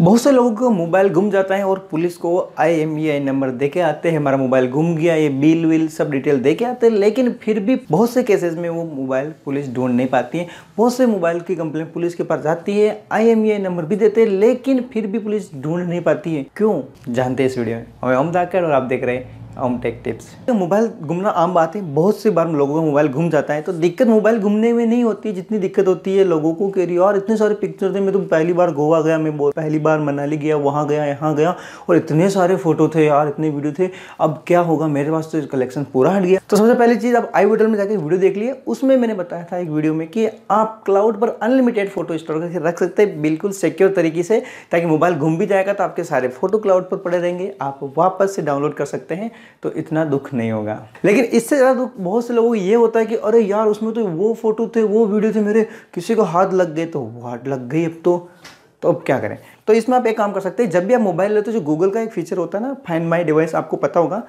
बहुत से लोगों का मोबाइल गुम जाता है और पुलिस को I M E I number दे के आते हैं। हमारा मोबाइल गुम गया, ये बिल विल सब डिटेल दे के आते हैं, लेकिन फिर भी बहुत से केसेस में वो मोबाइल पुलिस ढूंढ नहीं पाती है। बहुत से मोबाइल की कंप्लेन पुलिस के पास जाती है I M E I number भी देते हैं, लेकिन फिर भी पुलिस ढूंढ नहीं पाती है। क्यों? जानते हैं इस वीडियो में। हमें हम और आप देख रहे हैं होम टेक टिप्स तो मोबाइल घूमना आम बात है। बहुत सी बार लोगों का मोबाइल घूम जाता है। तो दिक्कत मोबाइल घूमने में नहीं होती जितनी दिक्कत होती है लोगों को कह रही और इतने सारे पिक्चर थे मैं तो पहली बार गोवा गया। मैं पहली बार मनाली गया। वहाँ गया। यहाँ गया। और इतने सारे फ़ोटो थे यार। इतने वीडियो थे। अब क्या होगा? मेरे पास तो कलेक्शन पूरा हट गया। तो सबसे पहली चीज़ आप आई होटल में जाकर वीडियो देख लिए। उसमें मैंने बताया था एक वीडियो में कि आप क्लाउड पर अनलिमिटेड फ़ोटो स्टोर करके रख सकते हैं। बिल्कुल सिक्योर तरीके से। ताकि मोबाइल घूम भी जाएगा। तो आपके सारे फ़ोटो क्लाउड पर पड़े रहेंगे। आप वापस से डाउनलोड कर सकते हैं। तो इतना दुख नहीं होगा। लेकिन इससे ज़्यादा दुख बहुत से लोगों को ये होता है कि अरे यार उसमें तो वो फ़ोटो थे वो वीडियो थे मेरे किसी को हाथ लग गए। तो वो हाथ लग गई अब तो। तो अब क्या करें? तो इसमें आप एक काम कर सकते हैं जब भी आप मोबाइल लेते हो जो गूगल का एक फीचर होता है ना फाइंड माई डिवाइस आपको पता होगा।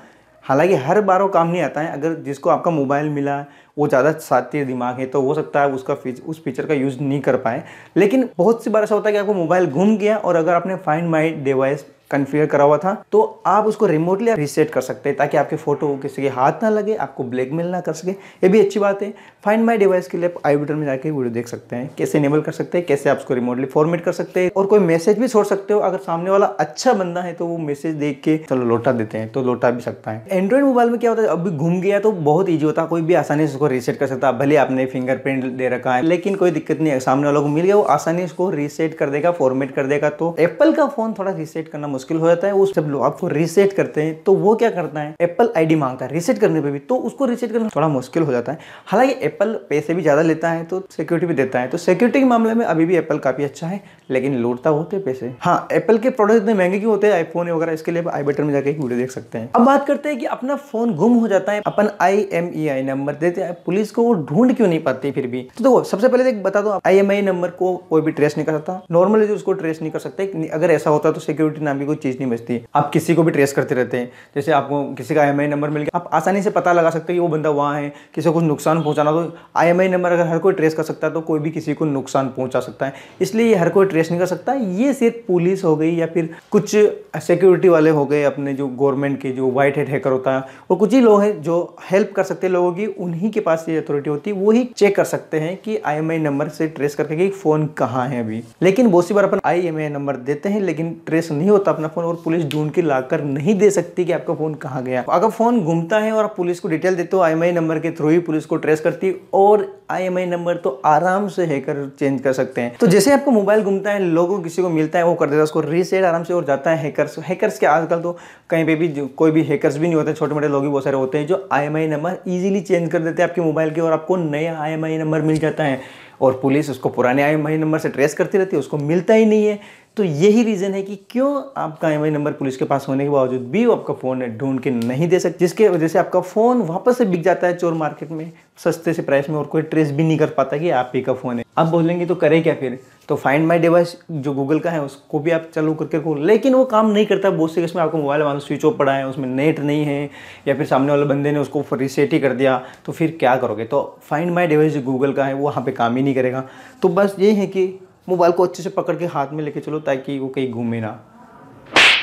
हालाँकि हर बार वो काम नहीं आता है अगर जिसको आपका मोबाइल मिला वो ज़्यादा साथी दिमाग है तो हो सकता है उसका फीच, उस फीचर का यूज़ नहीं कर पाए। लेकिन बहुत सी बार ऐसा होता है कि आपको मोबाइल घूम गया और अगर आपने फाइंड माई डिवाइस कन्फिगर करा हुआ था तो आप उसको रिमोटली रिसेट कर सकते हैं, ताकि आपके फ़ोटो किसी के हाथ ना लगे, आपको ब्लैकमेल ना कर सके। ये भी अच्छी बात है। फाइंड माई डिवाइस के लिए आई बटन में जाकर वीडियो देख सकते हैं, कैसे इनेबल कर सकते हैं, कैसे आप उसको रिमोटली फॉर्मेट कर सकते हैं, और कोई मैसेज भी छोड़ सकते हो। अगर सामने वाला अच्छा बंदा है तो वो मैसेज देख के चलो लौटा देते हैं तो लौटा भी सकता है। एंड्रॉइड मोबाइल में क्या होता है, अभी घूम गया तो बहुत ईजी होता है, कोई भी आसानी से उसको रिसेट कर सकता है। भले आपने फिंगरप्रिंट दे रखा है, लेकिन कोई दिक्कत नहीं है। सामने वालों को मिल गया, वो आसानी से उसको रिसेट कर देगा फॉर्मेट कर देगा। तो एप्पल का फ़ोन थोड़ा रिसेट करना मुश्किल हो जाता है उस जब लोग आपको रीसेट करते हैं तो वो क्या करता है? एप्पल आईडी माँगता है रीसेट करने पे भी तो उसको रीसेट करना थोड़ा मुश्किल हो जाता है। हालाँकि एप्पल पैसे भी ज़्यादा लेता है तो सिक्योरिटी भी देता है तो सिक्योरिटी के मामले में अभी भी एप्पल काफ़ी अच्छा है, लेकिन लूटता होते पैसे। हाँ एप्पल के प्रोडक्ट इतने महँगे क्यों होते हैं? आईफोन वगैरह, इसके लिए आई बटन में जाकर वीडियो देख सकते हैं। अब बात करते हैं कि अपना फ़ोन गुम हो जाता है, अपन I M E I number देते हैं, पुलिस को वो ढूंढ क्यों नहीं पाती फिर भी? तो देखो, सबसे पहले देख, बता दो आई एम आई नंबर को कोई भी ट्रेस नहीं कर सकता। नॉर्मली उसको ट्रेस नहीं कर सकते, अगर ऐसा होता तो सिक्योरिटी नाम की कोई चीज़ नहीं बचती। आप किसी को भी ट्रेस करते रहते हैं। जैसे आपको किसी का आई नंबर मिल गया, आप आसानी से पता लगा सकते हैं कि वो बंदा वहाँ है, किसी को कुछ नुकसान पहुँचाना तो आई नंबर अगर हर कोई ट्रेस कर सकता है तो कोई भी किसी को नुकसान पहुँचा सकता है। इसलिए हर कोई ट्रेस नहीं कर सकता। ये सिर्फ़ पुलिस हो गई या फिर कुछ सिक्योरिटी वाले हो गए, अपने जो गवर्नमेंट के जो वाइट हेड हैकर होता है और कुछ ही लोग हैं जो हेल्प कर सकते हैं लोगों की, उन्हीं के पास ये अथॉरिटी होती है वही चेक कर सकते हैं कि आईएमआई नंबर से ट्रेस करके कि फ़ोन कहाँ है अभी। लेकिन बहुत सी बार अपन आई नंबर देते हैं, लेकिन ट्रेस नहीं होता अपना फ़ोन और पुलिस ढूंढ के लाकर नहीं दे सकती कि आपका फ़ोन कहाँ गया। अगर फ़ोन घूमता है और आप पुलिस को डिटेल देते हो आईएमआई नंबर के थ्रू ही पुलिस को ट्रेस करती और आईएमआई नंबर तो आराम से हैकर चेंज कर सकते हैं। तो जैसे आपको मोबाइल घूमता है, लोगों किसी को मिलता है, वो कर देता है, उसको रीसेट आराम से और जाता है हैकर्स हैकर्स के आजकल तो कहीं पे भी कोई भी हैकर्स भी नहीं होते छोटे मोटे लोग भी बहुत सारे होते हैं जो आईएमआई नंबर ईजिली चेंज कर देते हैं आपके मोबाइल के और आपको नया आई नंबर मिल जाता है। और पुलिस उसको पुराने आईएमआई नंबर से ट्रेस करती रहती है, उसको मिलता ही नहीं है। तो यही रीज़न है कि क्यों आपका एमआई नंबर पुलिस के पास होने के बावजूद भी वो आपका फ़ोन ढूंढ के नहीं दे सकते, जिसके वजह से आपका फ़ोन वापस से बिक जाता है चोर मार्केट में, सस्ते से प्राइस में और कोई ट्रेस भी नहीं कर पाता कि आप ही का फ़ोन है। अब बोलेंगे तो करे क्या फिर? तो फाइंड माई डिवाइस जो गूगल का है, उसको भी आप चालू करके रखो। लेकिन वो काम नहीं करता, बहुत से इसमें आपको मोबाइल वाला स्विच ऑफ़ पड़ा है, उसमें नेट नहीं है, या फिर सामने वाले बंदे ने उसको रिसेट ही कर दिया तो फिर क्या करोगे? तो फाइंड माई डिवाइस जो गूगल का है, वो वहाँ पर काम ही नहीं करेगा। तो बस ये है कि मोबाइल को अच्छे से पकड़ के हाथ में लेके चलो ताकि वो कहीं घूमे ना।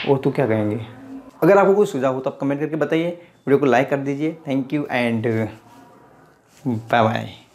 और तो क्या कहेंगे? अगर आपको कोई सुझाव हो तो आप कमेंट करके बताइए। वीडियो को लाइक कर दीजिए। Thank you and bye bye